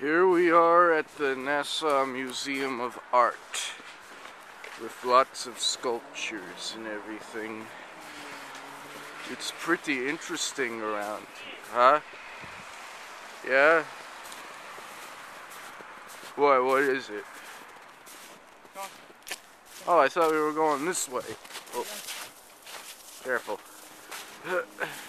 Here we are at the Nassau Museum of Art with lots of sculptures and everything. It's pretty interesting around huh? Yeah? What, what is it? Oh, I thought we were going this way. Oh. Careful.